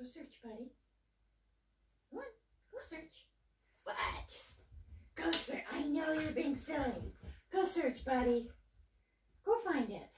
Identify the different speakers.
Speaker 1: Go search, buddy. Come on, go search. What? Go search. I know you're being silly. Go search, buddy. Go find it.